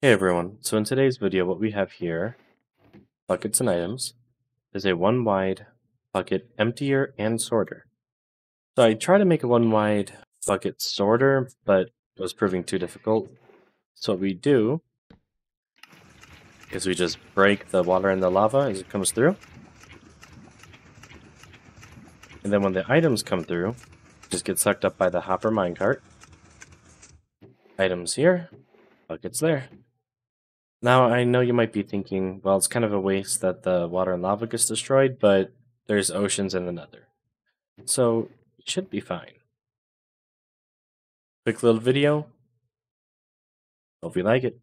Hey everyone, so in today's video what we have here, buckets and items, is a one wide bucket emptier and sorter. So I tried to make a one wide bucket sorter, but it was proving too difficult. So what we do is we just break the water and the lava as it comes through. And then when the items come through, just get sucked up by the hopper minecart. Items here, buckets there. Now, I know you might be thinking, well, it's kind of a waste that the water and lava gets destroyed, but there's oceans in the nether. So, it should be fine. Quick little video. Hope you like it.